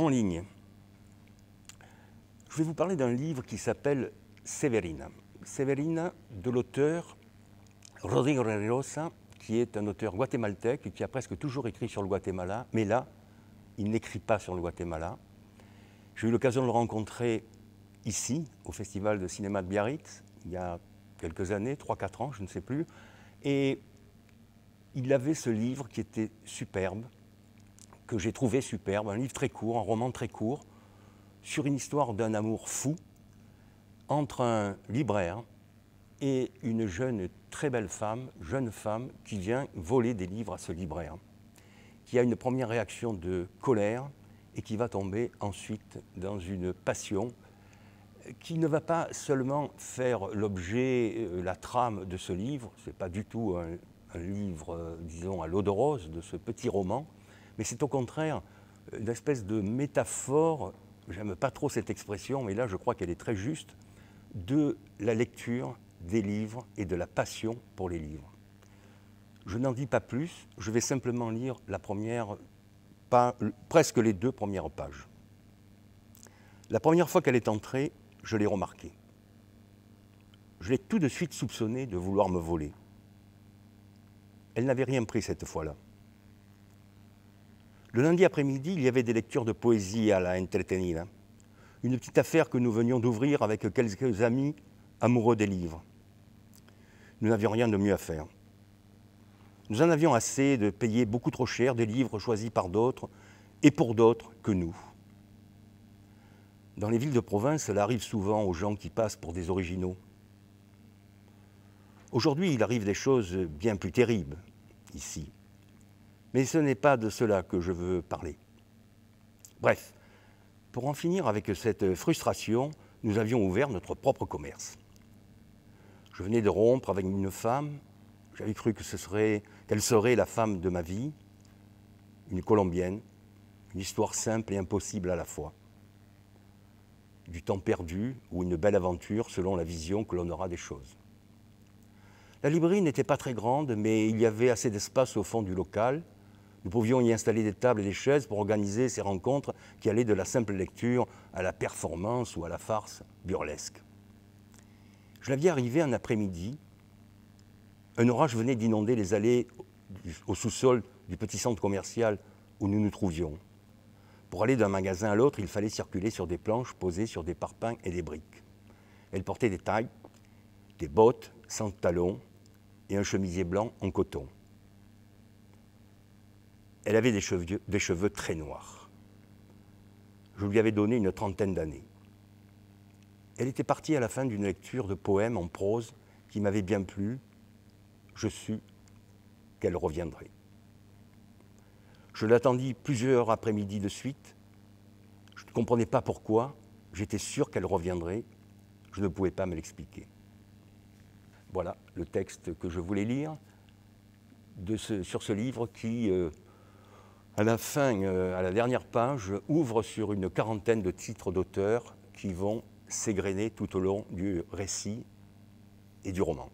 en ligne. Je vais vous parler d'un livre qui s'appelle Severina. Severina de l'auteur Rodrigo Rosa, qui est un auteur guatémaltèque et qui a presque toujours écrit sur le Guatemala, mais là, il n'écrit pas sur le Guatemala. J'ai eu l'occasion de le rencontrer ici, au Festival de cinéma de Biarritz, il y a quelques années, 3-4 ans, je ne sais plus. Et il avait ce livre qui était superbe, que j'ai trouvé superbe, un livre très court, un roman très court, sur une histoire d'un amour fou entre un libraire et une jeune, très belle femme, jeune femme, qui vient voler des livres à ce libraire, qui a une première réaction de colère et qui va tomber ensuite dans une passion qui ne va pas seulement faire l'objet, euh, la trame de ce livre, ce n'est pas du tout un, livre, euh, disons, à l'eau de rose de ce petit roman, mais c'est au contraire une espèce de métaphore, j'aime pas trop cette expression, mais là je crois qu'elle est très juste, de la lecture des livres et de la passion pour les livres. Je n'en dis pas plus, je vais simplement lire la première, presque les deux premières pages. La première fois qu'elle est entrée, je l'ai remarqué. Je l'ai tout de suite soupçonné de vouloir me voler. Elle n'avait rien pris cette fois-là. Le lundi après-midi, il y avait des lectures de poésie à la entretenida, une petite affaire que nous venions d'ouvrir avec quelques amis amoureux des livres. Nous n'avions rien de mieux à faire. Nous en avions assez de payer beaucoup trop cher des livres choisis par d'autres et pour d'autres que nous. Dans les villes de province, cela arrive souvent aux gens qui passent pour des originaux. Aujourd'hui, il arrive des choses bien plus terribles ici. Mais ce n'est pas de cela que je veux parler. Bref, pour en finir avec cette frustration, nous avions ouvert notre propre commerce. Je venais de rompre avec une femme, j'avais cru que ce serait, qu'elle serait la femme de ma vie, une Colombienne, une histoire simple et impossible à la fois du temps perdu ou une belle aventure selon la vision que l'on aura des choses. La librairie n'était pas très grande, mais il y avait assez d'espace au fond du local. Nous pouvions y installer des tables et des chaises pour organiser ces rencontres qui allaient de la simple lecture à la performance ou à la farce burlesque. Je l'avais arrivé un après-midi. Un orage venait d'inonder les allées au sous-sol du petit centre commercial où nous nous trouvions. Pour aller d'un magasin à l'autre, il fallait circuler sur des planches posées sur des parpaings et des briques. Elle portait des tailles, des bottes sans talons et un chemisier blanc en coton. Elle avait des cheveux, très noirs. Je lui avais donné une trentaine d'années. Elle était partie à la fin d'une lecture de poèmes en prose qui m'avait bien plu. Je sus qu'elle reviendrait. Je l'attendis plusieurs après-midi de suite. Je ne comprenais pas pourquoi. J'étais sûr qu'elle reviendrait. Je ne pouvais pas me l'expliquer. Voilà le texte que je voulais lire sur ce livre qui, euh, à la fin, euh, à la dernière page, ouvre sur une quarantaine de titres d'auteurs qui vont s'égrener tout au long du récit et du roman.